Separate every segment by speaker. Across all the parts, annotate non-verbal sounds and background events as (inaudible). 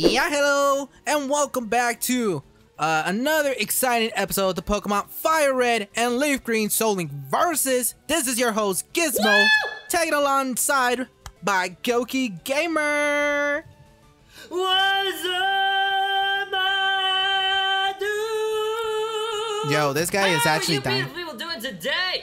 Speaker 1: Yeah, hello, and welcome back to uh, another exciting episode of the Pokemon Fire Red and Leaf Green Soul Link Versus. This is your host, Gizmo, tagging alongside by Gokey Gamer.
Speaker 2: What's up, my dude?
Speaker 1: Yo, this guy is
Speaker 2: How are
Speaker 1: actually
Speaker 2: you
Speaker 1: dying.
Speaker 2: people doing today?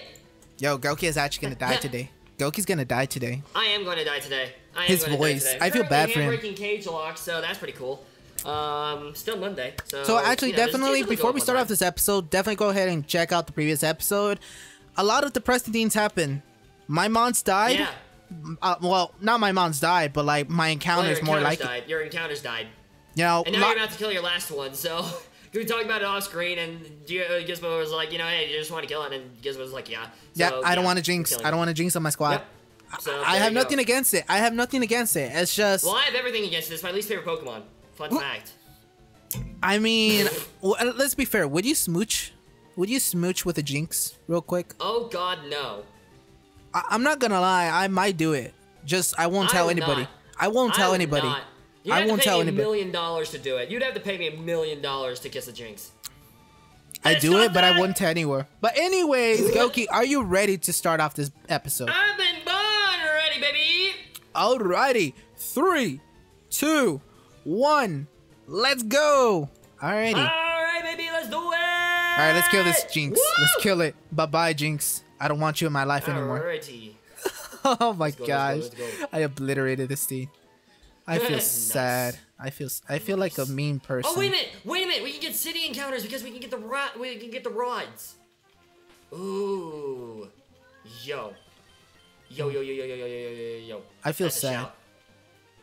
Speaker 1: Yo, Gokey is actually gonna die (laughs) today. Gokey's gonna die today.
Speaker 2: I am going to die today. I
Speaker 1: His voice.
Speaker 2: To die today.
Speaker 1: I feel bad for him.
Speaker 2: Breaking cage lock, so that's pretty cool. Um, still Monday, so.
Speaker 1: So actually,
Speaker 2: you know,
Speaker 1: definitely before we start off this episode, definitely go ahead and check out the previous episode. A lot of depressing things happen. My mom's died.
Speaker 2: Yeah.
Speaker 1: Uh, well, not my mom's died, but like my
Speaker 2: Well,
Speaker 1: encounters
Speaker 2: your
Speaker 1: more like it.
Speaker 2: died. Your encounters died,
Speaker 1: You know,
Speaker 2: and now
Speaker 1: lo-
Speaker 2: you're about to kill your last one. So (laughs) we were talking about it off screen, and uh, Gizmo was like, you know, hey, you just want to kill it, and Gizmo was like, yeah.
Speaker 1: yeah,
Speaker 2: So,
Speaker 1: I don't want to jinx. I don't want to jinx on my squad.
Speaker 2: Yep. So,
Speaker 1: I have nothing against it. I have nothing against it. It's just,
Speaker 2: Well, I have everything against it. It's my least favorite Pokemon. Fun
Speaker 1: Wh-
Speaker 2: fact.
Speaker 1: I mean, (laughs) uh, let's be fair. Would you smooch? Would you smooch with a jinx real quick?
Speaker 2: Oh God, no.
Speaker 1: I- I'm not gonna lie. I might do it. Just I won't
Speaker 2: I
Speaker 1: tell anybody.
Speaker 2: not.
Speaker 1: I won't
Speaker 2: I
Speaker 1: tell
Speaker 2: would
Speaker 1: anybody.
Speaker 2: not. You'd
Speaker 1: I
Speaker 2: have
Speaker 1: won't
Speaker 2: to pay
Speaker 1: tell
Speaker 2: me
Speaker 1: anybody.
Speaker 2: a million dollars to do it. You'd have to pay me a million dollars to kiss a Jinx.
Speaker 1: I do it, but I wouldn't tell anywhere. But anyways, Gokey, are you ready to start off this episode?
Speaker 2: I've
Speaker 1: Alrighty, three, two, one, let's go. Alrighty.
Speaker 2: All right, baby, let's do it. All
Speaker 1: All right, let's kill this Jinx. Let's kill it. Bye bye, Jinx. I don't want you in my life anymore.
Speaker 2: Alrighty. (laughs)
Speaker 1: oh my
Speaker 2: go, let's go,
Speaker 1: gosh,
Speaker 2: let's go.
Speaker 1: I obliterated this team. I feel
Speaker 2: Nice.
Speaker 1: sad. I feel I feel like a mean person.
Speaker 2: Oh wait a minute, wait a minute. We can get city encounters because we can get the rod. We can get the rods. Ooh, yo, yo, yo, yo, yo, yo, yo, yo, yo, yo.
Speaker 1: I feel sad.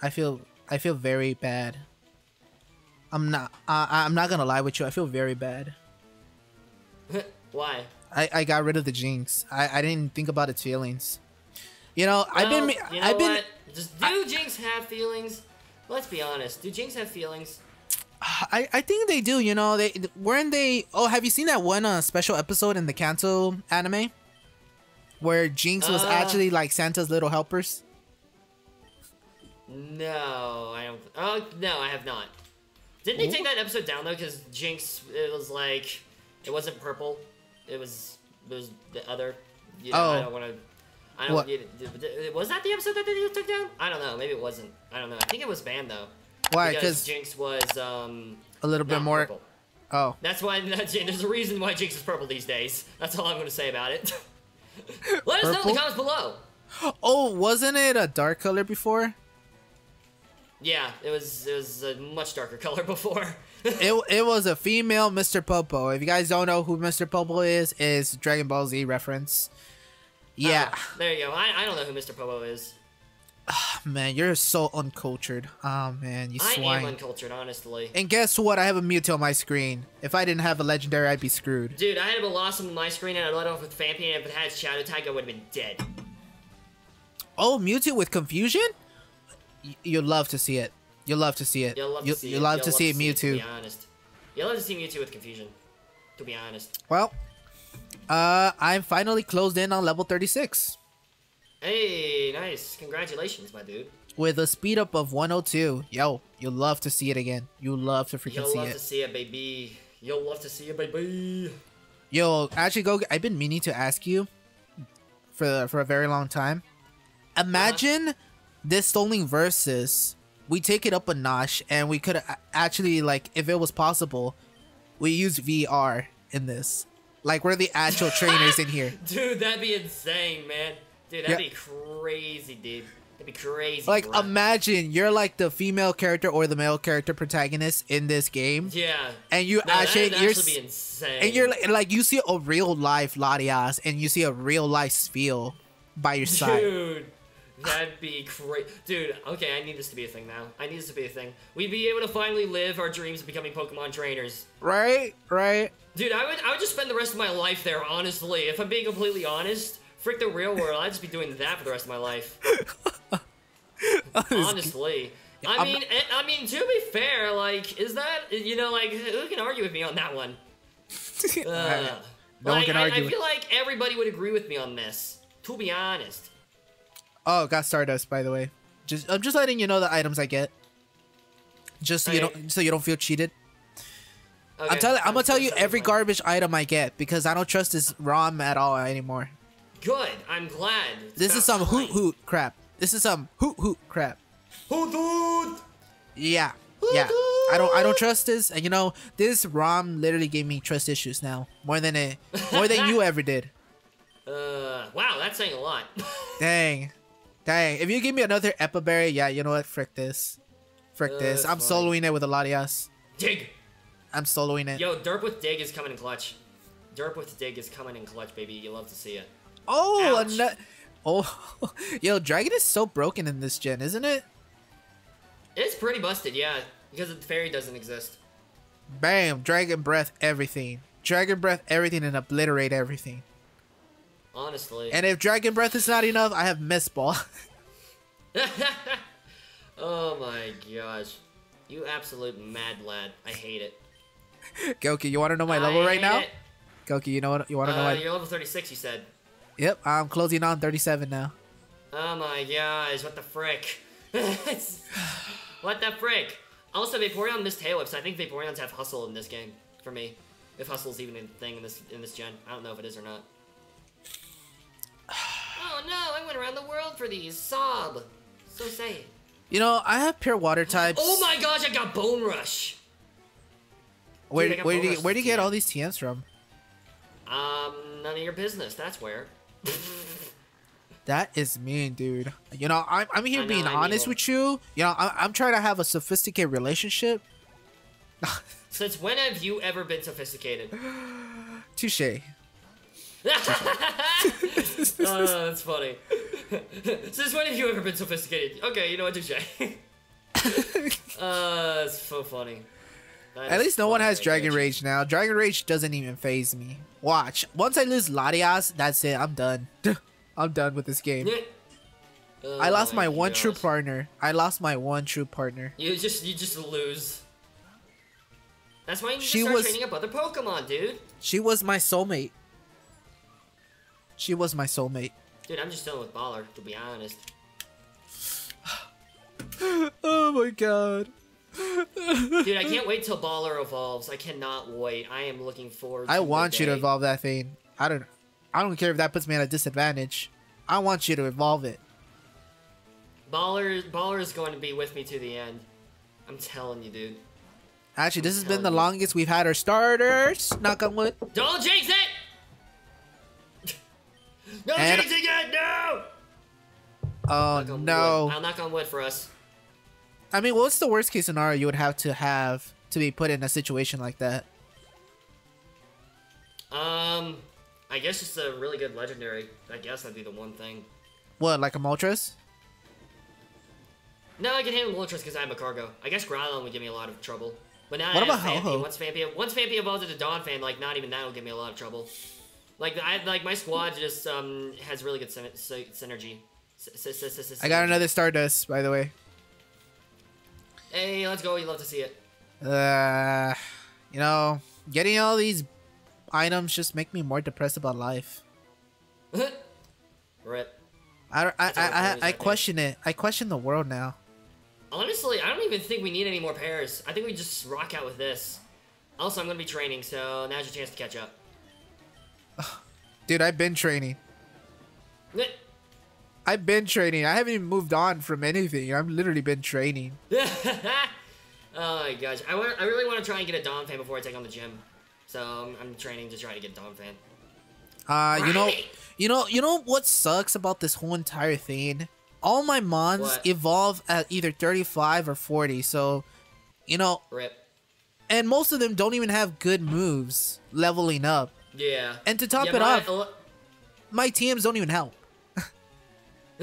Speaker 1: I feel I feel very bad. I'm not. I I'm not gonna lie with you. I feel very bad. (laughs)
Speaker 2: Why?
Speaker 1: I, I got rid of the jinx. I, I didn't think about its feelings. You know, I've been
Speaker 2: you know
Speaker 1: I've been
Speaker 2: what? Does, do Jinx have feelings? Let's be honest. Do Jinx have feelings? (sighs)
Speaker 1: I, I think they do. You know, they weren't they. Oh, have you seen that one uh, special episode in the Kanto anime where Jinx was
Speaker 2: Uh.
Speaker 1: actually like Santa's little helpers?
Speaker 2: No, I don't. Oh no, I have not. Didn't they take that episode down though? Because Jinx, it was like, it wasn't purple. It was it was the other. You know, I
Speaker 1: Oh.
Speaker 2: don't want to. I don't. Was that the episode that they took down? I don't know. Maybe it wasn't. I don't know. I think it was banned though.
Speaker 1: Why?
Speaker 2: Because Jinx was um.
Speaker 1: a little bit more.
Speaker 2: Purple.
Speaker 1: Oh,
Speaker 2: That's why. That's, (laughs) there's a reason why Jinx is purple these days. That's all I'm going to say about it. (laughs) (laughs) Let us know in the comments below.
Speaker 1: oh, wasn't it a dark color before?
Speaker 2: Yeah, it was. It was a much darker (laughs) color before. (laughs)
Speaker 1: it, it was a female Mr. Popo. If you guys don't know who Mr. Popo is, is Dragon Ball Z reference. Yeah,
Speaker 2: Ah, there you go. I, I don't know who Mr. Popo is.
Speaker 1: Man, you're so uncultured. Oh man, you swine.
Speaker 2: I am uncultured, honestly.
Speaker 1: and guess what? I have a Mewtwo on my screen. If I didn't have a legendary, I'd be screwed.
Speaker 2: Dude, I had a Blossom on my screen and I let off with Phanpy, and if it had Shadow Tag, I would have been dead.
Speaker 1: Oh, Mewtwo with confusion? Y- You'd love to see it. You'll love to see it.
Speaker 2: You'll love to see
Speaker 1: you'll
Speaker 2: it.
Speaker 1: love
Speaker 2: You'll
Speaker 1: to see it,
Speaker 2: To be honest. You'll love to see Mewtwo with confusion. To be honest.
Speaker 1: Well, uh, I'm finally closed in on level 36
Speaker 2: Hey, nice. Congratulations, my dude.
Speaker 1: with a speed up of 102. Yo, you'll love to see it again. You'll love to freaking
Speaker 2: You'll
Speaker 1: see
Speaker 2: love
Speaker 1: it.
Speaker 2: to see it, baby. You'll love to see it, baby.
Speaker 1: Yo, actually, go. I've been meaning to ask you for for a very long time. Imagine this Soul Link versus we take it up a notch, and we could actually like, if it was possible, we use VR in this. Like we're the actual (laughs) trainers in here.
Speaker 2: Dude, that'd be insane, man. Dude, that'd
Speaker 1: Yeah.
Speaker 2: be crazy, dude. That'd be crazy.
Speaker 1: Like
Speaker 2: bro.
Speaker 1: imagine you're like the female character or the male character protagonist in this game,
Speaker 2: Yeah.
Speaker 1: and you
Speaker 2: No,
Speaker 1: actually
Speaker 2: that'd
Speaker 1: you're
Speaker 2: actually be insane.
Speaker 1: and you're like, like you see a real life Latias, and you see a real life Spiel by your side.
Speaker 2: Dude, that'd be great. Dude, okay, I need this to be a thing now. I need this to be a thing. We'd be able to finally live our dreams of becoming Pokemon trainers.
Speaker 1: Right, right.
Speaker 2: Dude, I would I would just spend the rest of my life there, honestly. If I'm being completely honest, frick the real world, I'd just be doing that for the rest of my life. (laughs) honestly. I
Speaker 1: I'm-
Speaker 2: mean, eh, I mean, to be fair, like, is that you know, like, who can argue with me on that one? (laughs) Uh,
Speaker 1: No one
Speaker 2: like,
Speaker 1: can
Speaker 2: I,
Speaker 1: argue
Speaker 2: I
Speaker 1: with-
Speaker 2: feel like everybody would agree with me on this. To be honest.
Speaker 1: Oh, got Stardust by the way. Just I'm just letting you know the items I get. just so you don't so you don't feel cheated.
Speaker 2: Okay,
Speaker 1: I'm telling I'm gonna tell you every garbage item I get because I don't trust this ROM at all anymore.
Speaker 2: Good. I'm glad. It's
Speaker 1: This is some hoot hoot crap. This is some hoot hoot crap.
Speaker 2: Hoot hoot.
Speaker 1: Yeah. Yeah. I don't I don't trust this. And you know, this ROM literally gave me trust issues now. More than it more than you (laughs) ever did.
Speaker 2: Uh, wow, that's saying a lot. (laughs)
Speaker 1: Dang. Dang. If you give me another Epiberry, yeah, you know what? Frick this. Frick
Speaker 2: Uh,
Speaker 1: this. I'm
Speaker 2: fine.
Speaker 1: soloing it with a Latias.
Speaker 2: Dig.
Speaker 1: I'm soloing it.
Speaker 2: Yo, Derp with Dig is coming in clutch. Derp with Dig is coming in clutch, baby. You love to see it.
Speaker 1: Oh,
Speaker 2: Ouch.
Speaker 1: oh, (laughs) yo, Dragon is so broken in this gen, isn't it?
Speaker 2: It's pretty busted, yeah, because the fairy doesn't exist.
Speaker 1: Bam, Dragon Breath, everything. Dragon Breath, everything, and obliterate everything.
Speaker 2: Honestly.
Speaker 1: And if Dragon Breath is not enough, I have Mist Ball. (laughs) (laughs)
Speaker 2: oh my gosh. You absolute mad lad. I hate it.
Speaker 1: Gokey, you want to know my
Speaker 2: I
Speaker 1: level right now?
Speaker 2: it.
Speaker 1: Gokey, you know what? You want to know
Speaker 2: Uh,
Speaker 1: what?
Speaker 2: you're level 36, you said.
Speaker 1: Yep, I'm closing on 37 now.
Speaker 2: Oh my gosh, what the frick? (laughs) what the frick? Also, Vaporeon missed Halo, so I think Vaporeons have hustle in this game for me. If hustle's even a thing in this in this gen, I don't know if it is or not. (sighs) oh no, I went around the world for these. Sob. So sad.
Speaker 1: You know, I have pure water (gasps) types.
Speaker 2: Oh my gosh, I got Bone Rush.
Speaker 1: Where,
Speaker 2: dude,
Speaker 1: where, do you, where do you get all these TMs from?
Speaker 2: Um, none of your business. That's where.
Speaker 1: That is mean, dude. You know, I'm, I'm here
Speaker 2: know,
Speaker 1: being
Speaker 2: I
Speaker 1: honest with you. You know, I, I'm trying to have a sophisticated relationship. (laughs)
Speaker 2: Since when have you ever been sophisticated? (sighs)
Speaker 1: Touche. (laughs)
Speaker 2: oh, that's funny. (laughs) Since when have you ever been sophisticated? Okay, you know what to say. uh, it's so funny. That
Speaker 1: At least no one has
Speaker 2: I
Speaker 1: Dragon. Rage now. Dragon Rage doesn't even phase me. Watch. Once I lose Latias, that's it. I'm done. I'm done with this game.
Speaker 2: Oh
Speaker 1: I lost oh my one true partner. I lost my one true partner.
Speaker 2: You just you just lose. That's why you need
Speaker 1: She
Speaker 2: to start
Speaker 1: was-
Speaker 2: training up other Pokemon, dude.
Speaker 1: She was my soulmate. She was my soulmate.
Speaker 2: Dude, I'm just done with Baller, to be honest. (sighs)
Speaker 1: Oh my god.
Speaker 2: Dude, I can't wait till Baller evolves. I cannot wait. I am looking forward.
Speaker 1: I want you to evolve that thing. I don't I don't care if that puts me at a disadvantage. I want you to evolve it.
Speaker 2: Baller, Baller is going to be with me to the end. I'm telling you, dude.
Speaker 1: Actually, this has been the
Speaker 2: you.
Speaker 1: longest we've had our starters. Knock on wood.
Speaker 2: Don't jinx it! (laughs) no
Speaker 1: And-
Speaker 2: jinxing it! No!
Speaker 1: Oh no.
Speaker 2: Wood. I'll knock on wood for us.
Speaker 1: I mean, what's the worst case scenario you would have to have to be put in a situation like that?
Speaker 2: Um, I guess just a really good legendary. I guess that'd be the one thing.
Speaker 1: What, like a Moltres?
Speaker 2: No, I can handle Moltres because I have a cargo. I guess Groudon would give me a lot of trouble. But now
Speaker 1: What
Speaker 2: I have
Speaker 1: about
Speaker 2: Phanpy.
Speaker 1: Ho-Ho?
Speaker 2: Once Phanpy, once Phanpy evolves into Donphan, like not even that will give me a lot of trouble. Like I like my squad just um has really good syn- sy- synergy.
Speaker 1: I got another Stardust, by the way.
Speaker 2: Hey, let's go. You love to see it.
Speaker 1: Uh, you know, getting all these items just make me more depressed about life. (laughs)
Speaker 2: Rip.
Speaker 1: I I I, I, I
Speaker 2: I
Speaker 1: question it. I question the world now.
Speaker 2: Honestly, I don't even think we need any more pairs. I think we just rock out with this. Also, I'm gonna be training, so now's your chance to catch up. (sighs)
Speaker 1: Dude, I've been training. I've been training. I haven't even moved on from anything. I've literally been training. (laughs)
Speaker 2: oh my gosh, I want, I really want to try and get a Donphan before I take on the gym. So I'm, I'm training to try to get Donphan.
Speaker 1: Uh, you know, you know, you know what sucks about this whole entire thing? All my mons
Speaker 2: What?
Speaker 1: evolve at either 35 or 40. So, you know,
Speaker 2: Rip.
Speaker 1: and most of them don't even have good moves leveling up.
Speaker 2: Yeah.
Speaker 1: And to top
Speaker 2: Yeah,
Speaker 1: it off, my TMs don't even help.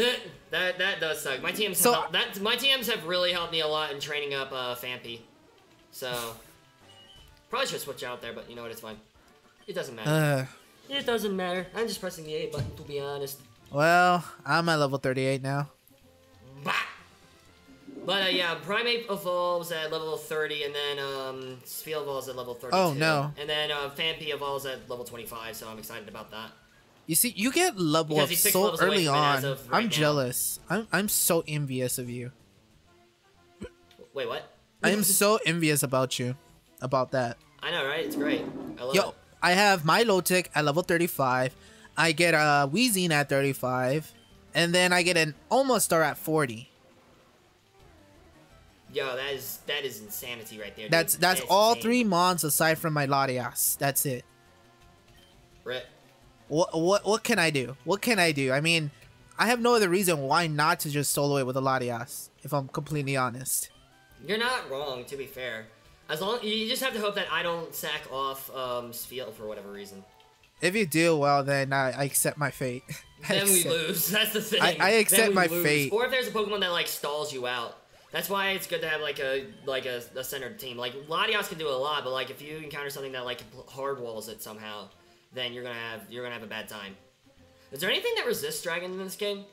Speaker 1: (laughs)
Speaker 2: that that does suck. My TMs
Speaker 1: So-
Speaker 2: have that my TMs have really helped me a lot in training up uh, Phanpy. So probably should switch out there, but you know what? It's fine. It doesn't matter.
Speaker 1: Uh,
Speaker 2: it doesn't matter. I'm just pressing the A button to be honest.
Speaker 1: well, I'm at level 38 now.
Speaker 2: Bah! But uh, yeah, Primate evolves at level 30, and then um, Sphere evolves at level 32.
Speaker 1: Oh, no.
Speaker 2: And then uh, Phanpy evolves at level 25, so I'm excited about that.
Speaker 1: You see, you get level
Speaker 2: Because
Speaker 1: up so early
Speaker 2: from it as
Speaker 1: on.
Speaker 2: right
Speaker 1: I'm
Speaker 2: now.
Speaker 1: jealous. I'm I'm so envious of you.
Speaker 2: Wait, what?
Speaker 1: I am so envious about you, about that.
Speaker 2: I know, right? It's great. I love
Speaker 1: Yo,
Speaker 2: it.
Speaker 1: I have my Lotic at level 35. I get uh, a Weezing at 35. And then I get an Omastar at 40.
Speaker 2: Yo, that is that is insanity right there. dude.
Speaker 1: That's that's
Speaker 2: That
Speaker 1: all
Speaker 2: insane.
Speaker 1: three mons aside from my Latias. That's it.
Speaker 2: Rip.
Speaker 1: What what what can I do? What can I do? I mean, I have no other reason why not to just solo it with a Latias, if I'm completely honest.
Speaker 2: You're not wrong, to be fair. As long you just have to hope that I don't sack off um Spiel for whatever reason.
Speaker 1: If you do, well then I, I accept my fate. (laughs)
Speaker 2: Then we lose. (laughs) That's the thing.
Speaker 1: I- I accept my
Speaker 2: lose.
Speaker 1: fate.
Speaker 2: Or if there's a Pokemon that like stalls you out. That's why it's good to have like a like a, a centered team. Like Latios can do a lot, but like if you encounter something that like hard walls it somehow, then you're gonna have you're gonna have a bad time. Is there anything that resists dragon in this game?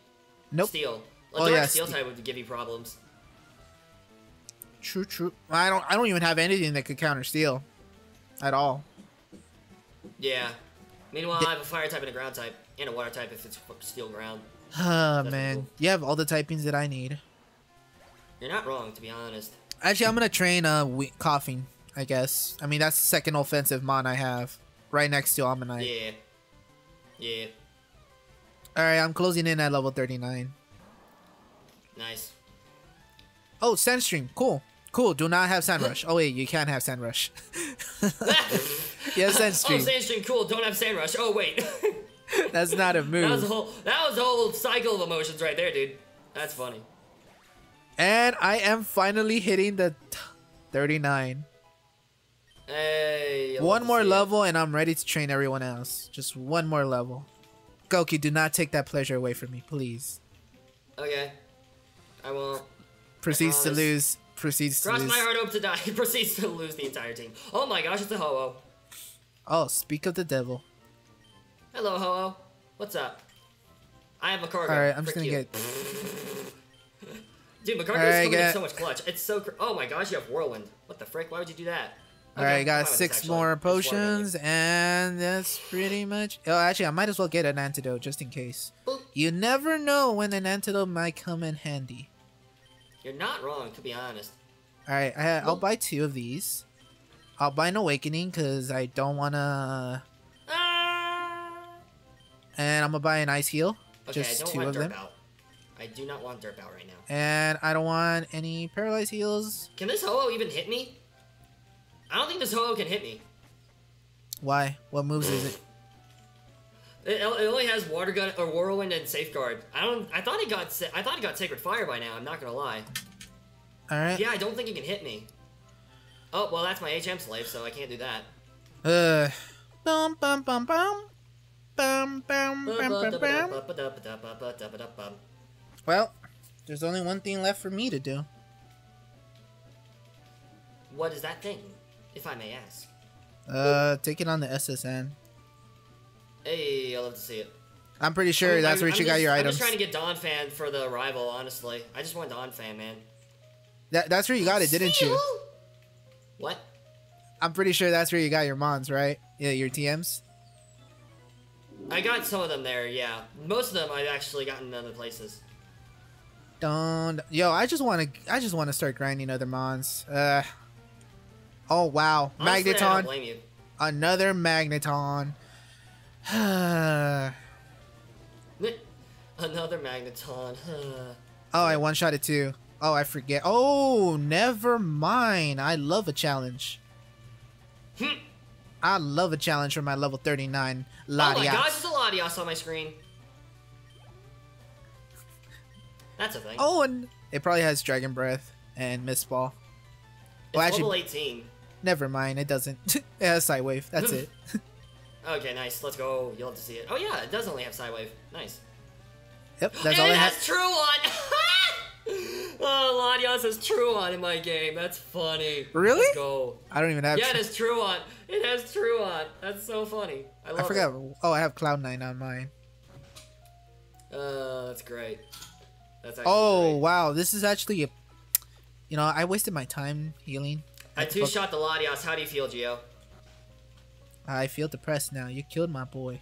Speaker 1: Nope.
Speaker 2: Steel. A
Speaker 1: Oh, yeah,
Speaker 2: steel
Speaker 1: Ste-
Speaker 2: type would give you problems.
Speaker 1: True, true. I don't I don't even have anything that could counter steel. At all.
Speaker 2: Yeah. Meanwhile, I have a fire type and a ground type, and a water type if it's steel ground. (sighs)
Speaker 1: Ah man.
Speaker 2: cool.
Speaker 1: You have all the typings that I need.
Speaker 2: You're not wrong, to be honest.
Speaker 1: Actually, I'm gonna train uh Koffing. I guess. I mean, that's the second offensive mon I have, right next to Omanyte.
Speaker 2: Yeah. Yeah.
Speaker 1: All right, I'm closing in at level 39.
Speaker 2: Nice.
Speaker 1: Oh, Sandstream. Cool. Cool. Do not have Sand Rush. Oh wait, you can't have Sand Rush. (laughs) yeah, (laughs)
Speaker 2: Oh,
Speaker 1: Sandstream.
Speaker 2: Sandstream, cool. Don't have Sand Rush. Oh wait, (laughs)
Speaker 1: That's not a move.
Speaker 2: that was a whole that was a whole cycle of emotions right there, dude. That's funny.
Speaker 1: And I am finally hitting the t- 39.
Speaker 2: Hey.
Speaker 1: One more
Speaker 2: see it.
Speaker 1: level and I'm ready to train everyone else. Just one more level. Gokey, do not take that pleasure away from me, please.
Speaker 2: Okay. I won't.
Speaker 1: Proceeds to lose. Proceeds to
Speaker 2: Cross my heart, hope to die. (laughs) Proceeds to lose the entire team. Oh my gosh, it's a Ho-Oh.
Speaker 1: Oh, speak of the devil.
Speaker 2: Hello, Ho-Oh. What's up? I have a cargo.
Speaker 1: All right, I'm just gonna
Speaker 2: you.
Speaker 1: get. (laughs)
Speaker 2: Dude, Magcargo
Speaker 1: All right,
Speaker 2: is coming in so much clutch. It's so. Cr- oh my gosh, you have Whirlwind. What the frick? Why would you do that?
Speaker 1: All right,
Speaker 2: Okay,
Speaker 1: got
Speaker 2: fine with
Speaker 1: six
Speaker 2: actually.
Speaker 1: more potions, and that's pretty much. Oh, actually, I might as well get an antidote just in case.
Speaker 2: Boop.
Speaker 1: You never know when an antidote might come in handy.
Speaker 2: You're not wrong, to be honest.
Speaker 1: All right, I, I'll buy two of these. I'll buy an awakening because I don't wanna,
Speaker 2: Ah!
Speaker 1: and I'm gonna buy an ice heal,
Speaker 2: Okay,
Speaker 1: just
Speaker 2: I don't
Speaker 1: two
Speaker 2: want
Speaker 1: of them,
Speaker 2: Derp out. I do not want Derp out right now.
Speaker 1: and I don't want any paralyzed heals.
Speaker 2: Can this Ho-Oh even hit me? I don't think this Ho-Oh can hit me.
Speaker 1: Why? What moves is it?
Speaker 2: It, it only has Water Gun or Whirlwind and Safeguard. I don't. I thought it got. I thought it got Sacred Fire by now. I'm not gonna lie.
Speaker 1: All right.
Speaker 2: Yeah, I don't think it can hit me. Oh well, that's my HM slave, so I can't do that.
Speaker 1: Uh. Bum bum bum bum. Bum bum bum bum bum. Well, there's only one thing left for me to do.
Speaker 2: What is that thing, if I may ask?
Speaker 1: Uh, take it on the S.S. Anne.
Speaker 2: Hey, I love to see it.
Speaker 1: I'm pretty sure
Speaker 2: I'm-
Speaker 1: that's
Speaker 2: I'm-
Speaker 1: where
Speaker 2: I'm
Speaker 1: you got
Speaker 2: just-
Speaker 1: your
Speaker 2: I'm
Speaker 1: items.
Speaker 2: just trying to get Donphan for the rival, honestly. I just want Donphan, man.
Speaker 1: That, that's where you got it, didn't you?
Speaker 2: What?
Speaker 1: I'm pretty sure that's where you got your mons, right? Yeah, your TMs.
Speaker 2: I got some of them there, yeah. Most of them I've actually gotten in other places.
Speaker 1: Don't. Yo, I just want to. I just want to start grinding other mons. Uh. Oh wow,
Speaker 2: Honestly, I don't
Speaker 1: Magneton.
Speaker 2: blame you.
Speaker 1: Another Magneton. (sighs) (laughs)
Speaker 2: Another Magneton. (sighs)
Speaker 1: Oh, I one shot it too. Oh, I forget. Oh, never mind. I love a challenge.
Speaker 2: Hmm.
Speaker 1: I love a challenge for my level 39 Latias.
Speaker 2: Oh my gosh, there's a Latias on my screen. That's a thing.
Speaker 1: Oh, and it probably has Dragon Breath and Mist Ball.
Speaker 2: it's
Speaker 1: well, actually-
Speaker 2: level 18.
Speaker 1: Never mind, it doesn't. (laughs) it has Psywave. That's it. (laughs)
Speaker 2: Okay, nice. Let's go. You'll have to see it. Oh yeah, it does only have Psywave. Nice.
Speaker 1: Yep, that's
Speaker 2: and
Speaker 1: all
Speaker 2: it
Speaker 1: I
Speaker 2: has. True One. (laughs) oh, Latias has Truant in my game. That's funny.
Speaker 1: Really?
Speaker 2: Let's go.
Speaker 1: I don't even have.
Speaker 2: Yeah, it has Truant. It has Truant. That's so funny. I love
Speaker 1: I forgot.
Speaker 2: It.
Speaker 1: Oh, I have Cloud Nine on mine.
Speaker 2: Uh, that's great. That's actually
Speaker 1: Oh
Speaker 2: great.
Speaker 1: wow, this is actually a. You know, I wasted my time healing.
Speaker 2: I two shot the Latias. How do you feel, Geo?
Speaker 1: I feel depressed now. You killed my boy,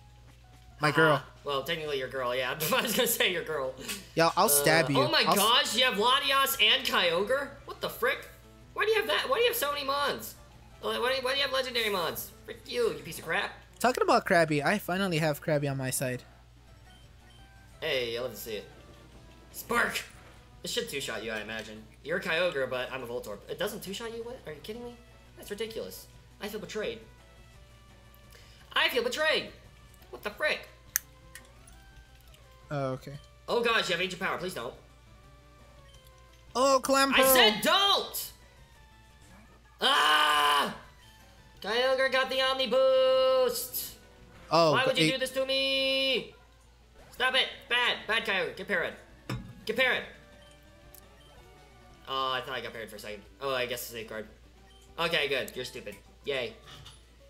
Speaker 1: my girl.
Speaker 2: Ah, well, technically, your girl. Yeah, (laughs) I was gonna say your girl.
Speaker 1: Yo, I'll stab
Speaker 2: Uh,
Speaker 1: you.
Speaker 2: Oh my
Speaker 1: I'll
Speaker 2: gosh, you have Latias and Kyogre? What the frick? Why do you have that? Why do you have so many mons? Why do you, why do you have legendary mons? Frick you, you piece of crap.
Speaker 1: Talking about Krabby, I finally have Krabby on my side.
Speaker 2: Hey, I love to see it. Spark! This should two-shot you, I imagine. You're a Kyogre, but I'm a Voltorb. It doesn't two-shot you? What? Are you kidding me? That's ridiculous. I feel betrayed. I feel betrayed! What the frick?
Speaker 1: Oh, okay.
Speaker 2: Oh gosh, you have ancient power. Please don't.
Speaker 1: Oh, Clamperl!
Speaker 2: I said don't! Ah! Kyogre got the Omni Boost!
Speaker 1: oh,
Speaker 2: Why would you do this to me? Stop it! Bad! Bad Kyogre! Get parried! Get parried! Oh, I thought I got parried for a second. Oh, I guess it's a safeguard. Okay, good. You're stupid. Yay.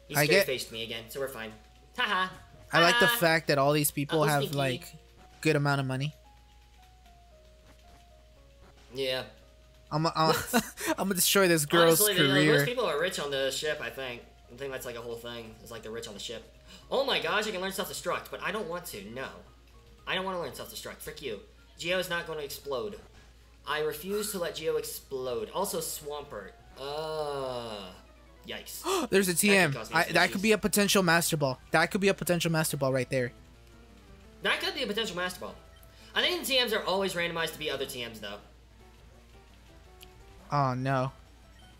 Speaker 2: He
Speaker 1: I
Speaker 2: straight
Speaker 1: get-
Speaker 2: faced me again, so we're fine. Haha.
Speaker 1: I like the fact that all these people
Speaker 2: Oh,
Speaker 1: have
Speaker 2: sneaky.
Speaker 1: like good amount of money.
Speaker 2: Yeah.
Speaker 1: I'm I'm, I'm gonna destroy this girl's
Speaker 2: Honestly,
Speaker 1: career.
Speaker 2: most people are rich on the ship, I think. I think that's like a whole thing. It's like they're rich on the ship. Oh my gosh, I can learn self-destruct, but I don't want to. No. I don't want to learn self-destruct. Frick you. Geo is not going to explode. I refuse to let Geo explode. Also, Swampert. Uh, yikes. (gasps)
Speaker 1: There's a TM.
Speaker 2: me
Speaker 1: I, that could be a potential master ball. That could be a potential master ball right there.
Speaker 2: that could be a potential master ball. I think the TMs are always randomized to be other TMs, though.
Speaker 1: Oh no.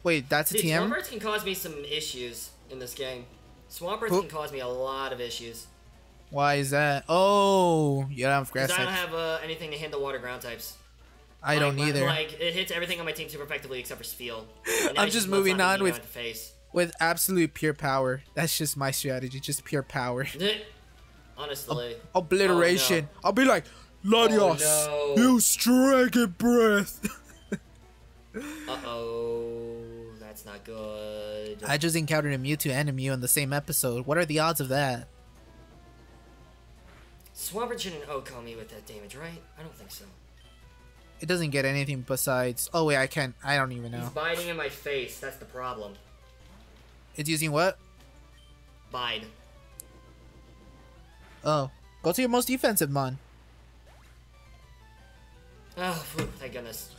Speaker 1: Wait, that's a
Speaker 2: Dude,
Speaker 1: TM?
Speaker 2: Swamperts can cause me some issues in this game. Swamperts can cause me a lot of issues.
Speaker 1: Why is that? Oh, you don't have grass
Speaker 2: I don't
Speaker 1: types.
Speaker 2: have uh, anything to handle water ground types.
Speaker 1: I don't
Speaker 2: Like,
Speaker 1: either.
Speaker 2: Like, it hits everything on my team super effectively except for Spiel.
Speaker 1: I'm just moving on with-
Speaker 2: the face.
Speaker 1: With absolute pure power. That's just my strategy. Just pure power. (laughs)
Speaker 2: Honestly.
Speaker 1: Oh, obliteration. I'll be like, Latios,
Speaker 2: Oh, no.
Speaker 1: use dragon breath. (laughs)
Speaker 2: Uh-oh. That's not good.
Speaker 1: I just encountered a Mewtwo and a Mew in the same episode. What are the odds of that?
Speaker 2: Swampert shouldn't me with that damage, right? I don't think so.
Speaker 1: It doesn't get anything besides. Oh wait, I can't. I don't even know.
Speaker 2: He's biting in my face. That's the problem.
Speaker 1: It's using what?
Speaker 2: Bide.
Speaker 1: Oh, go to your most defensive mon.
Speaker 2: Oh, thank goodness.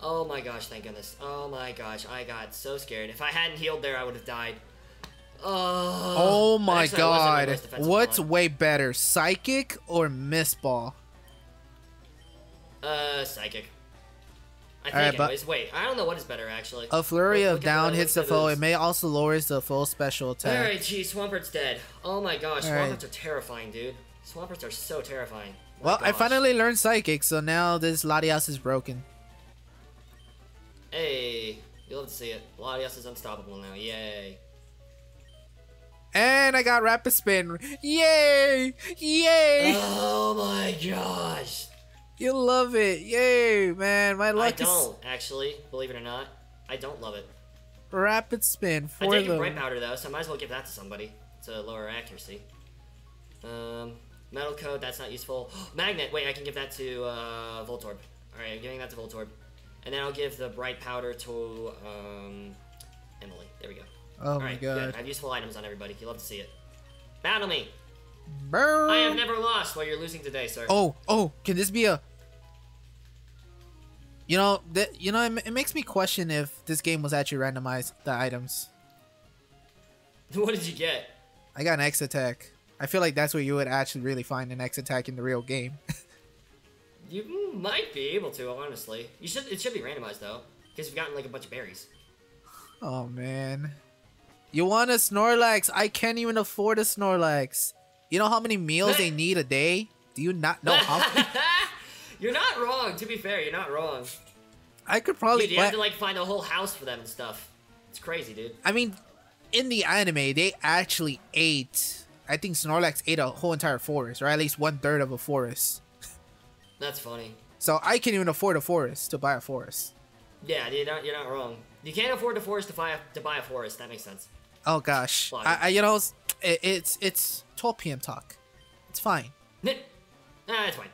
Speaker 2: Oh my gosh, thank goodness. Oh my gosh, I got so scared. If I hadn't healed there, I would have died. Oh,
Speaker 1: Oh my
Speaker 2: Actually, I wasn't my
Speaker 1: god. What's
Speaker 2: mon.
Speaker 1: way better, psychic or Mist Ball?
Speaker 2: Uh, psychic. I think
Speaker 1: Alright, but-
Speaker 2: anyways. Wait, I don't know what is better actually.
Speaker 1: A flurry
Speaker 2: Look-
Speaker 1: of down hits the foe. It may also lowers the full special attack.
Speaker 2: Alright, geez, Swampert's dead. Oh my gosh,
Speaker 1: Alright.
Speaker 2: Swamperts are terrifying, dude. Swamperts are so terrifying. My
Speaker 1: Well, I finally learned psychic, so now this Latias is broken.
Speaker 2: Hey, you'll have to see it. Latias is unstoppable now. Yay.
Speaker 1: And I got rapid spin. Yay! Yay!
Speaker 2: Oh my gosh.
Speaker 1: You love it. Yay, man. My
Speaker 2: I
Speaker 1: luck is
Speaker 2: don't actually, believe it or not. I don't love it.
Speaker 1: rapid spin
Speaker 2: I
Speaker 1: for
Speaker 2: did get
Speaker 1: the
Speaker 2: bright powder though, so I might as well give that to somebody to lower accuracy. Um, Metal Coat, that's not useful. (gasps) Magnet, wait, I can give that to uh, Voltorb. Alright, I'm giving that to Voltorb. And then I'll give the bright powder to um, Emily. There we go.
Speaker 1: Oh my
Speaker 2: Alright, good.
Speaker 1: god.
Speaker 2: I have useful items on everybody. You love to see it. Battle me!
Speaker 1: Burn.
Speaker 2: I have never lost while you're losing today, sir.
Speaker 1: Oh, oh, can this be a You know, that you know it, it makes me question if this game was actually randomized the items. (laughs)
Speaker 2: what did you get?
Speaker 1: I got an X attack. I feel like that's where you would actually really find an X attack in the real game. (laughs)
Speaker 2: You might be able to, honestly. You should. It should be randomized though, because you've gotten like a bunch of berries.
Speaker 1: oh man. You want a Snorlax? I can't even afford a Snorlax. You know how many meals (laughs) they need a day? Do you not know how?
Speaker 2: You're not wrong. To be fair, you're not wrong.
Speaker 1: I could probably
Speaker 2: Dude, you have to like find a whole house for them and stuff. It's crazy, dude.
Speaker 1: I mean, in the anime, they actually ate. I think Snorlax ate a whole entire forest, or at least one third of a forest. (laughs)
Speaker 2: That's funny.
Speaker 1: So I can't even afford a forest to buy a forest.
Speaker 2: Yeah, you're not. You're not wrong. You can't afford a forest to buy a, to buy a forest. That makes sense.
Speaker 1: Oh gosh, I, I you know, it's- it, it's it's 12 p.m. talk. It's fine. (laughs)
Speaker 2: Nah, it's fine.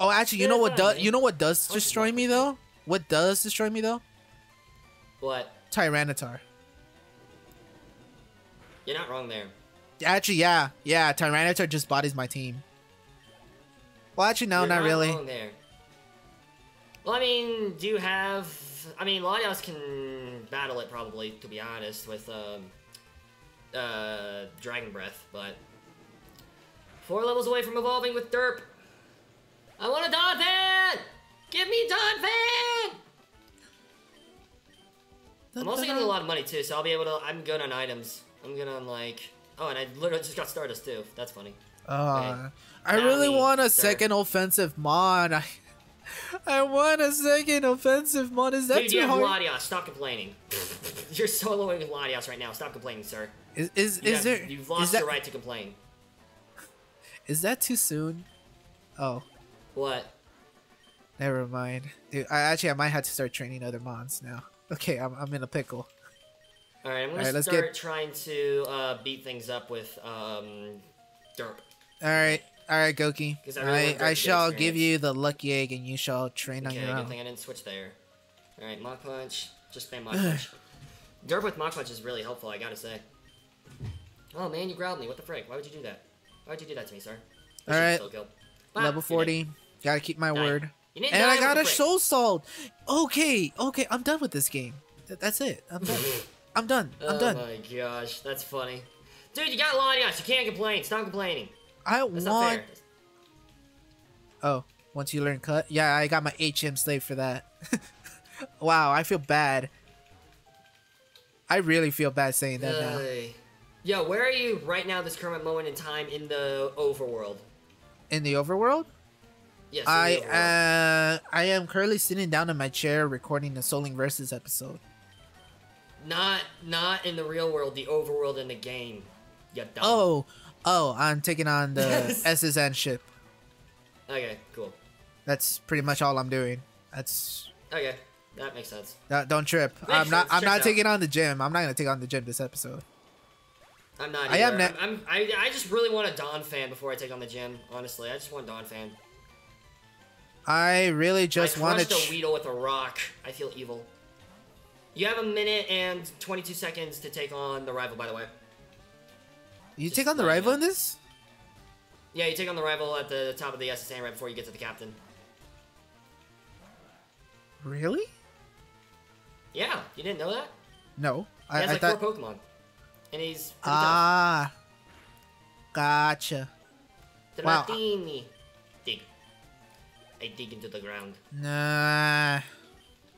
Speaker 1: Oh, actually, you know what does you know what does destroy me though? What does destroy me though?
Speaker 2: What?
Speaker 1: Tyranitar.
Speaker 2: You're not wrong there.
Speaker 1: Actually, yeah, yeah. Tyranitar just bodies my team. Well, actually, no,
Speaker 2: You're
Speaker 1: not really.
Speaker 2: Wrong there. Well, I mean, do you have? I mean, Latios can battle it probably, to be honest, with um, uh, Dragon Breath, but four levels away from evolving with Derp. I want a Donphan! Give me Donphan! I'm also getting a lot of money too, so I'll be able to. I'm good on items. I'm good on like. Oh, and I literally just got Stardust too. That's funny.
Speaker 1: Uh, I
Speaker 2: Now
Speaker 1: really want a
Speaker 2: start-
Speaker 1: second offensive mod. I, (laughs) I want a second offensive mod. Is that
Speaker 2: Dude,
Speaker 1: too
Speaker 2: you have
Speaker 1: hard?
Speaker 2: Latias. Stop complaining. (laughs) You're soloing Latias right now. Stop complaining, sir.
Speaker 1: Is is,
Speaker 2: You
Speaker 1: is
Speaker 2: have-
Speaker 1: there?
Speaker 2: You've lost
Speaker 1: that,
Speaker 2: your right to complain.
Speaker 1: is that too soon? Oh,
Speaker 2: What?
Speaker 1: never mind. Dude, I actually I might have to start training other mons now. Okay, I'm I'm in a pickle.
Speaker 2: All right, I'm gonna
Speaker 1: let's
Speaker 2: start
Speaker 1: get-
Speaker 2: trying to uh, beat things up with um, Derp.
Speaker 1: All right, all right,
Speaker 2: Gokey. I really
Speaker 1: I I shall
Speaker 2: experience.
Speaker 1: give you the lucky egg, and you shall train on
Speaker 2: Okay,
Speaker 1: your
Speaker 2: good
Speaker 1: own.
Speaker 2: thing I didn't switch there. All right, Mach Punch. Just spam Mach Punch. (sighs) Derp with Mach Punch is really helpful, I gotta say. Oh man, you growled me. What the frick? Why would you do that? Why would you do that to me, sir?
Speaker 1: All right.
Speaker 2: Right,
Speaker 1: Level
Speaker 2: you
Speaker 1: forty. Gotta keep my
Speaker 2: Died.
Speaker 1: word.
Speaker 2: didn't- You didn't
Speaker 1: And I got a
Speaker 2: frick?
Speaker 1: soul salt. Okay, okay, I'm done with this game. Th- That's it. I'm done. (laughs) I'm done. I'm
Speaker 2: oh my gosh, that's funny. Dude, you got Latias. You can't complain. Stop complaining.
Speaker 1: I
Speaker 2: That's
Speaker 1: want. Oh, once you learn cut, yeah, I got my HM slave for that. (laughs) wow, I feel bad. I really feel bad saying that now.
Speaker 2: Yo, where are you right now, this current moment in time in the overworld?
Speaker 1: In the overworld,
Speaker 2: Yes,
Speaker 1: I uh, I am currently sitting down in my chair recording the Soul Link Versus episode.
Speaker 2: Not, not in the real world. The overworld in the game. You dumb.
Speaker 1: Oh, oh, I'm taking on the.
Speaker 2: S.S.
Speaker 1: Anne ship.
Speaker 2: Okay, cool.
Speaker 1: That's pretty much all I'm doing. That's
Speaker 2: Okay, that makes sense.
Speaker 1: uh, don't trip.
Speaker 2: Makes
Speaker 1: I'm not.
Speaker 2: sense,
Speaker 1: I'm
Speaker 2: checks
Speaker 1: not
Speaker 2: out.
Speaker 1: taking on the gym. I'm not gonna take on the gym this episode.
Speaker 2: I'm not.
Speaker 1: I am
Speaker 2: either.
Speaker 1: ne-
Speaker 2: I'm, I'm, I, I just really want a Donphan before I take on the gym. Honestly, I just want Donphan.
Speaker 1: I really just
Speaker 2: I
Speaker 1: want to.
Speaker 2: crushed a Weedle with a rock. I feel evil. You have a minute and 22 seconds to take on the rival, by the way.
Speaker 1: you
Speaker 2: just
Speaker 1: take on the rival in this?
Speaker 2: Yeah, you take on the rival at the top of the S.S. Anne right before you get to the captain.
Speaker 1: Really?
Speaker 2: Yeah, you didn't know that?
Speaker 1: No,
Speaker 2: He
Speaker 1: I,
Speaker 2: has
Speaker 1: I
Speaker 2: like
Speaker 1: thought.
Speaker 2: four Pokemon. And he's
Speaker 1: Ah, gotcha.
Speaker 2: tough.
Speaker 1: wow.
Speaker 2: Dig. I dig into the ground.
Speaker 1: Nah,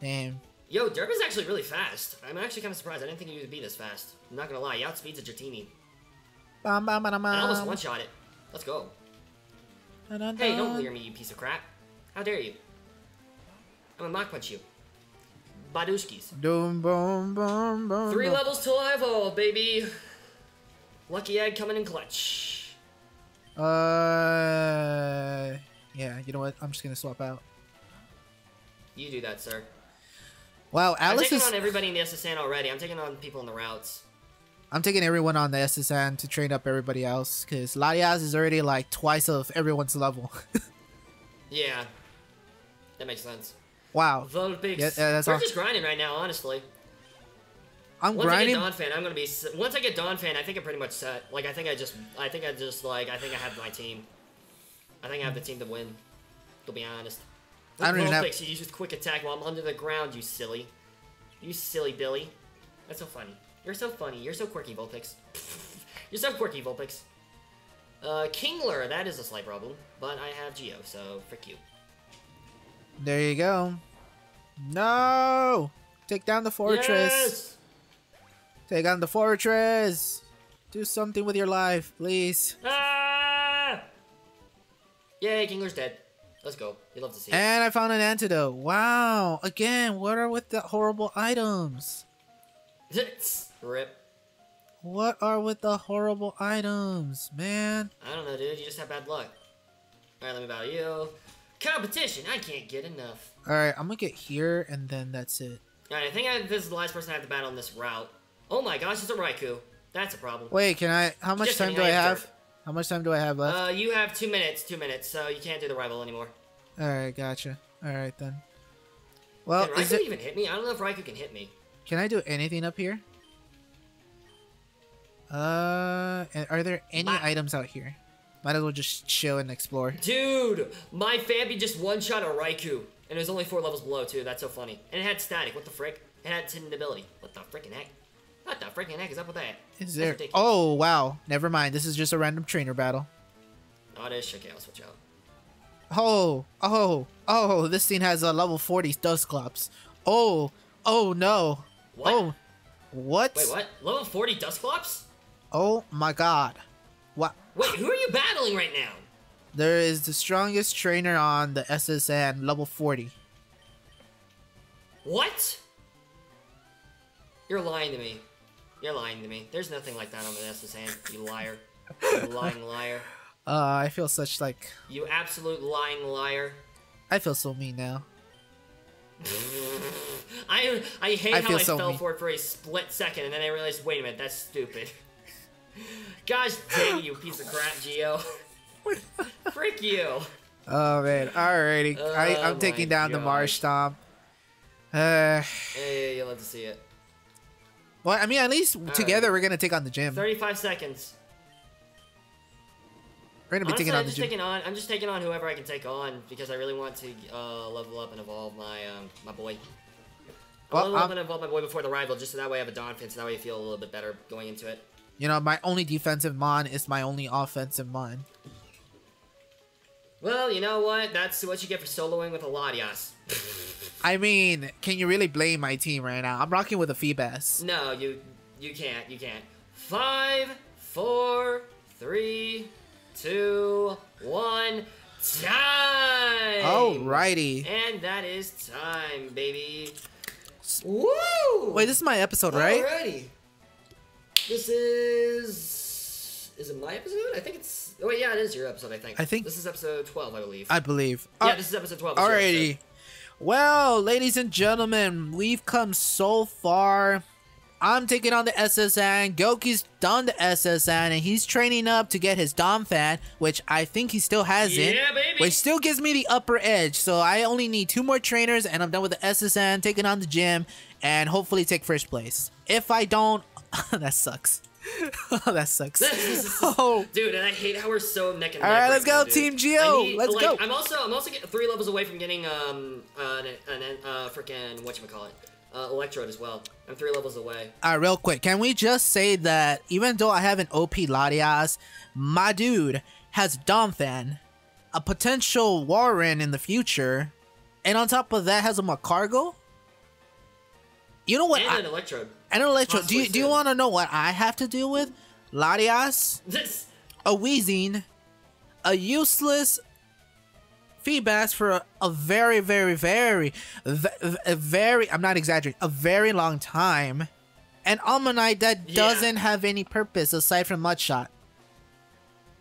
Speaker 1: damn.
Speaker 2: Yo, Derp is actually really fast. I'm actually kind of surprised. I didn't think he would be this fast. I'm not gonna lie, he outspeeds a Dratini.
Speaker 1: Bam, bam, bam,
Speaker 2: I almost
Speaker 1: bam.
Speaker 2: one-shot it. Let's go.
Speaker 1: Dun, dun,
Speaker 2: Hey, don't
Speaker 1: dun.
Speaker 2: leer me, you piece of crap. How dare you? I'm gonna Mach Punch you. Badushkis.
Speaker 1: Boom, boom, boom, boom.
Speaker 2: Three levels to evolve, baby. Lucky egg coming in clutch.
Speaker 1: Uh, yeah. You know what? I'm just gonna swap out.
Speaker 2: You do that, sir.
Speaker 1: Wow, Alice I'm
Speaker 2: taking
Speaker 1: is.
Speaker 2: on everybody in the S.S. Anne already. I'm taking on people in the routes.
Speaker 1: I'm taking everyone on the S.S. Anne to train up everybody else because Latias is already like twice of everyone's level. (laughs)
Speaker 2: Yeah. That makes sense.
Speaker 1: Wow,
Speaker 2: Vulpix.
Speaker 1: Yeah, yeah, that's
Speaker 2: We're
Speaker 1: all-
Speaker 2: just grinding right now, honestly.
Speaker 1: I'm
Speaker 2: Once
Speaker 1: grinding.
Speaker 2: I get Donphan, I'm gonna be. Once I get Donphan, I think I'm pretty much set. Like I think I just, I think I just like, I think I have my team. I think I have the team to win. To be honest.
Speaker 1: I don't even have-
Speaker 2: Vulpix, you use quick attack while I'm under the ground. You silly. You silly Billy. That's so funny. You're so funny. You're so quirky, Vulpix. (laughs) You're so quirky, Vulpix. Uh, Kingler, that is a slight problem, but I have Geo, so frick you.
Speaker 1: There you go. No, take down the fortress.
Speaker 2: Yes!
Speaker 1: Take down the fortress. Do something with your life, please.
Speaker 2: Ah! Yay, Kingler's dead. Let's go. You'd love to see it.
Speaker 1: And I found an antidote. Wow. Again, what are with the horrible items? (laughs)
Speaker 2: Rip.
Speaker 1: What are with the horrible items, man?
Speaker 2: I don't know, dude. You just have bad luck. Alright, let me battle you. Competition! I can't get enough.
Speaker 1: All right, I'm gonna get here, and then that's it.
Speaker 2: Alright, I think I, this is the last person I have to battle on this route. Oh my gosh, it's a Raikou. That's a problem.
Speaker 1: Wait, can I? How much
Speaker 2: Just
Speaker 1: time do I
Speaker 2: have third.
Speaker 1: How much time do I have left?
Speaker 2: Uh, you have two minutes, two minutes, so you can't do the rival anymore.
Speaker 1: All right, gotcha. All right then. Well,
Speaker 2: can Raikou
Speaker 1: it?
Speaker 2: even hit me? I don't know if Raikou can hit me.
Speaker 1: Can I do anything up here? Uh, are there any items out here? Might as well just chill and explore.
Speaker 2: Dude, my Phanpy just one-shot a Raikou. And it was only four levels below, too. That's so funny. And it had static. What the frick? It had hidden ability. What the freaking heck? What the freaking heck is up with that?
Speaker 1: Is there? Oh wow, never mind. This is just a random trainer battle.
Speaker 2: Oh, it is I'll switch out.
Speaker 1: Oh, oh, oh! This scene has a level 40 Dusclops. Oh, oh no!
Speaker 2: What?
Speaker 1: Oh, what?
Speaker 2: Wait, what? Level 40 Dusclops?
Speaker 1: Oh my God!
Speaker 2: Wait, who are you battling right now?
Speaker 1: There is the strongest trainer on the S.S. Anne, level 40.
Speaker 2: What? You're lying to me. You're lying to me. There's nothing like that on the S.S. Anne, you liar. You lying liar. (laughs)
Speaker 1: Uh, I feel such like
Speaker 2: You absolute lying liar.
Speaker 1: I feel so mean now. (laughs)
Speaker 2: I I hate
Speaker 1: I
Speaker 2: how I
Speaker 1: so
Speaker 2: fell
Speaker 1: mean.
Speaker 2: for it for a split second, and then I realized, wait a minute, that's stupid. Gosh dang you, piece of crap, Geo. (laughs) Frick you.
Speaker 1: Oh man! Alrighty, I,
Speaker 2: Oh
Speaker 1: I'm taking
Speaker 2: my
Speaker 1: down the
Speaker 2: gosh.
Speaker 1: Marsh Stomp. Uh,
Speaker 2: Hey, you'll have to see it.
Speaker 1: well, I mean, at least together we're gonna take on the gym.
Speaker 2: 35 seconds.
Speaker 1: We're gonna be
Speaker 2: Honestly,
Speaker 1: taking
Speaker 2: I'm
Speaker 1: the
Speaker 2: just
Speaker 1: gym.
Speaker 2: taking on. I'm just taking on whoever I can take on because I really want to uh, level up and evolve my um, my boy.
Speaker 1: Well,
Speaker 2: level up
Speaker 1: I'm-
Speaker 2: and evolve my boy before the rival, just so that way I have a Donphan, so that way I feel a little bit better going into it.
Speaker 1: You know, my only defensive mon is my only offensive mon.
Speaker 2: Well, you know what? That's what you get for soloing with a Latias. (laughs)
Speaker 1: I mean, can you really blame my team right now? I'm rocking with a Feebas.
Speaker 2: no, you you can't. You can't. Five, four, three, two, one. Time.
Speaker 1: Alrighty.
Speaker 2: And that is time, baby. Woo!
Speaker 1: Wait, this is my episode, right?
Speaker 2: Alrighty. This is. Is it my episode? I think it's. Oh, wait, yeah, it is your episode, I think.
Speaker 1: I think-
Speaker 2: This is episode 12, I believe.
Speaker 1: I believe.
Speaker 2: yeah,
Speaker 1: Uh,
Speaker 2: this is episode 12. It's your
Speaker 1: Alrighty. Well, ladies and gentlemen, we've come so far. I'm taking on the SSN. Gokey's done the S.S. Anne, and he's training up to get his Donphan, which I think he still hasn't.
Speaker 2: Yeah, baby.
Speaker 1: Which still gives me the upper edge. So I only need two more trainers, and I'm done with the S.S. Anne, taking on the gym, and hopefully take first place. If I don't, (laughs) that sucks. (laughs) that sucks. (laughs) oh,
Speaker 2: Dude, and I hate how we're so neck and neck.
Speaker 1: All right, let's
Speaker 2: now,
Speaker 1: go,
Speaker 2: dude.
Speaker 1: Team Geo.
Speaker 2: Need-
Speaker 1: Let's
Speaker 2: like,
Speaker 1: go.
Speaker 2: I'm also I'm also getting three levels away from getting um uh, an, an uh freaking what you call it uh, electrode as well. I'm three levels away.
Speaker 1: All right, real quick, can we just say that even though I have an OP Latias, my dude has Donphan, a potential Warren in the future, and on top of that has a Magcargo? You know what?
Speaker 2: and
Speaker 1: I,
Speaker 2: an electrode.
Speaker 1: And an Electro. Do you, do you want to know what I have to deal with? Latias,
Speaker 2: This
Speaker 1: a wheezing, a useless Feebas for a, a very, very, very, a very, I'm not exaggerating, a very long time. An Omanyte that
Speaker 2: Yeah.
Speaker 1: doesn't have any purpose aside from Mudshot.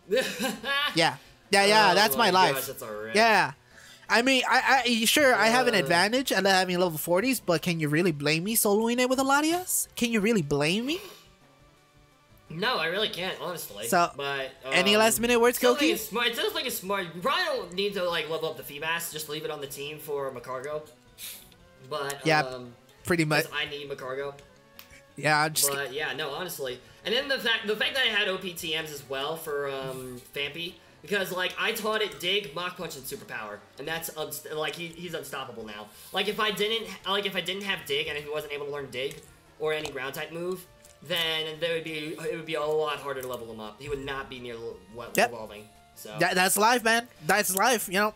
Speaker 2: yeah. (laughs)
Speaker 1: Yeah. Yeah, yeah,
Speaker 2: Oh
Speaker 1: that's my,
Speaker 2: my
Speaker 1: life.
Speaker 2: gosh, that's.
Speaker 1: Yeah. I mean, I, I sure I have an
Speaker 2: Uh.
Speaker 1: advantage at having level 40s, but can you really blame me soloing it with a Latias? Can you really blame me?
Speaker 2: No, I really can't, honestly.
Speaker 1: So,
Speaker 2: but um,
Speaker 1: any last minute words,
Speaker 2: still think Gokey? smart. It sounds like it's smart. You probably don't need to like level up the Feebas. Just leave it on the team for Magcargo. But
Speaker 1: Yeah,
Speaker 2: um,
Speaker 1: Pretty much.
Speaker 2: I need Magcargo.
Speaker 1: Yeah, I'm just.
Speaker 2: But yeah, no, honestly. And then the fact the fact that I had OPTMs as well for um Phanpy because like I taught it dig, Mach Punch, and superpower, and that's like he, he's unstoppable now. Like if I didn't like if I didn't have dig and if he wasn't able to learn dig or any ground type move, then there would be it would be a lot harder to level him up. He would not be near what
Speaker 1: Yep.
Speaker 2: evolving. So
Speaker 1: That, that's life, man. That's life. You know,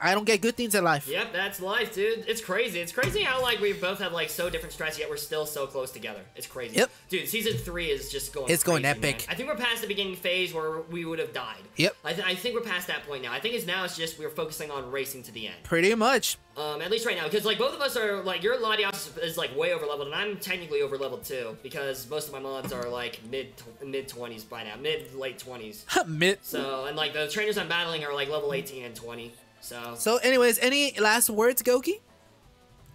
Speaker 1: I don't get good things in life.
Speaker 2: Yep, that's life, dude. It's crazy. It's crazy how like we both have like so different strats, yet we're still so close together. It's crazy.
Speaker 1: Yep.
Speaker 2: Dude, season three is just going.
Speaker 1: It's going epic.
Speaker 2: man. I think we're past the beginning phase where we would have died.
Speaker 1: Yep.
Speaker 2: I, th- I think we're past that point now. I think it's now it's just we're focusing on racing to the end.
Speaker 1: Pretty much.
Speaker 2: Um, at least right now, because like both of us are like your Latias is like way over leveled, and I'm technically over leveled too, because most of my mods are like mid mid twenties by now, mid late twenties. (laughs)
Speaker 1: Mid.
Speaker 2: So and like the trainers I'm battling are like level 18 and 20. So
Speaker 1: So, anyways, any last words, Gokey?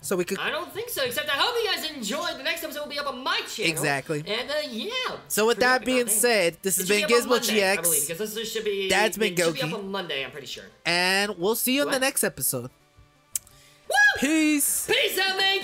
Speaker 1: So we could.
Speaker 2: I don't think so, except I hope you guys enjoyed. The next episode will be up on my channel.
Speaker 1: Exactly.
Speaker 2: And uh, yeah.
Speaker 1: So with that being said, this has been
Speaker 2: be
Speaker 1: Gizmo
Speaker 2: Monday, I
Speaker 1: GX,
Speaker 2: believe, because this should be.
Speaker 1: That's been
Speaker 2: it should be up on Monday. I'm pretty sure.
Speaker 1: and we'll see you in the next episode.
Speaker 2: Woo!
Speaker 1: Peace.
Speaker 2: Peace out, man.